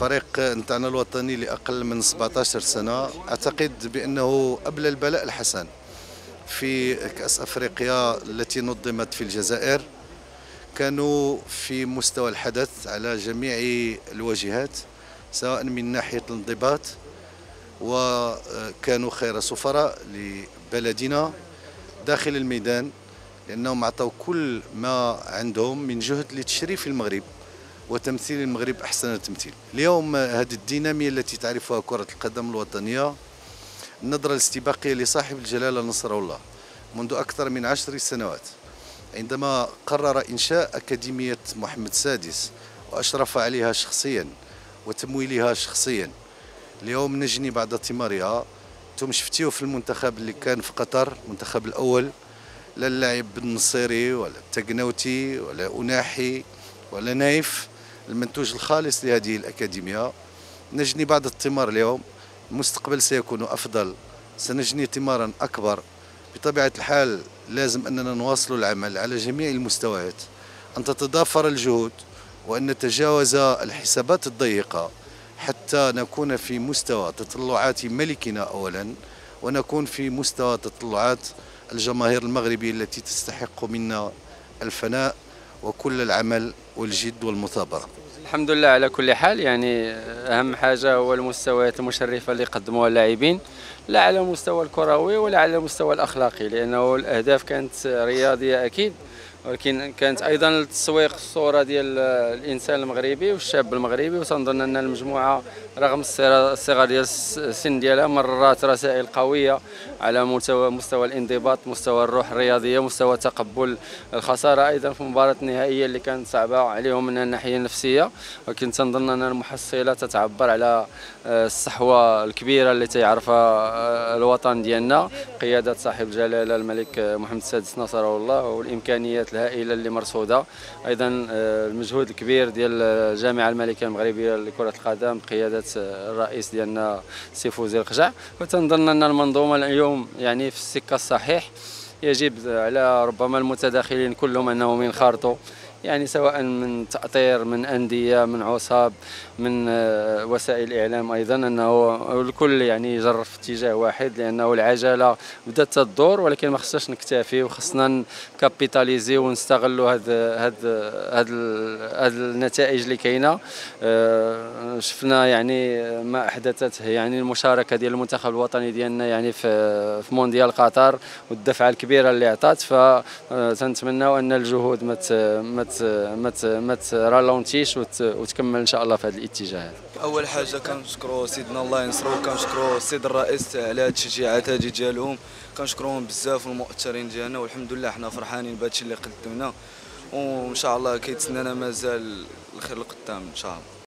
فريق نتاعنا الوطني لأقل من 17 سنة أعتقد بأنه قبل البلاء الحسن في كأس أفريقيا التي نظمت في الجزائر. كانوا في مستوى الحدث على جميع الواجهات سواء من ناحية الانضباط وكانوا خير سفراء لبلدنا داخل الميدان لأنهم أعطوا كل ما عندهم من جهد لتشريف المغرب. وتمثيل المغرب أحسن تمثيل. اليوم هذه الدينامية التي تعرفها كرة القدم الوطنية النظرة الاستباقية لصاحب الجلالة نصر الله منذ أكثر من عشر سنوات عندما قرر إنشاء أكاديمية محمد السادس وأشرف عليها شخصيا وتمويلها شخصيا. اليوم نجني بعد ثمارها. أنتم شفتيو في المنتخب اللي كان في قطر المنتخب الأول لا اللاعب بن نصيري ولا التقنوتي ولا أناحي ولا نايف. المنتوج الخالص لهذه الأكاديمية. نجني بعض الثمار اليوم. المستقبل سيكون أفضل. سنجني ثمارا أكبر. بطبيعة الحال لازم أننا نواصل العمل على جميع المستويات. أن تتضافر الجهود وأن نتجاوز الحسابات الضيقة حتى نكون في مستوى تطلعات ملكنا أولا ونكون في مستوى تطلعات الجماهير المغربية التي تستحق منا الفناء وكل العمل والجد والمثابرة. الحمد لله على كل حال يعني أهم حاجة هو المستويات المشرفة اللي قدموها اللاعبين لا على المستوى الكروي ولا على المستوى الأخلاقي لأنه الأهداف كانت رياضية أكيد. ولكن كانت أيضا تسويق الصورة ديال الإنسان المغربي والشاب المغربي وتنظن أن المجموعة رغم الصغر ديال السن ديالها مرات رسائل قوية على مستوى مستوى الانضباط مستوى الروح الرياضية مستوى تقبل الخسارة. أيضا في المباراة النهائية اللي كانت صعبة عليهم من الناحية النفسية ولكن تنظن أن المحصلة تتعبر على آه، الصحوة الكبيرة اللي تيعرفها آه، الوطن ديالنا قيادة صاحب الجلالة الملك محمد السادس نصره الله والإمكانيات الهائله اللي مرصودة. أيضا آه، المجهود الكبير ديال الجامعة الملكية المغربية لكرة القدم بقياده الرئيس ديالنا سي فوزي القجع وتنظن أن المنظومة اليوم يعني في السكة الصحيح. يجب على ربما المتداخلين كلهم أنهم ينخرطوا. يعني سواء من تأطير من أندية من عصاب من آه، وسائل الإعلام أيضا أنه الكل يعني يجر في اتجاه واحد لأنه العجلة بدأت تدور ولكن ما خصناش نكتفي وخصنا نكابيتاليزي ونستغلوا هاد هاد هاد, هاد النتائج اللي كاينة. آه، شفنا يعني ما احدثته يعني المشاركة ديال المنتخب الوطني ديالنا يعني في في مونديال قطر والدفعة الكبيرة اللي عطات. فتنتمناو أن الجهود ما ما ما ترالونتيش وتكمل إن شاء الله في هذا الاتجاه. أول حاجة كنشكروا سيدنا الله ينصرو كنشكروا السيد الرئيس على هذه التشجيعات هذه ديالهم. كنشكروهم بزاف المؤثرين ديالنا والحمد لله حنا فرحانين بهذا الشيء اللي قدمنا. وإن شاء الله كيتسنانا مازال الخير القدام إن شاء الله.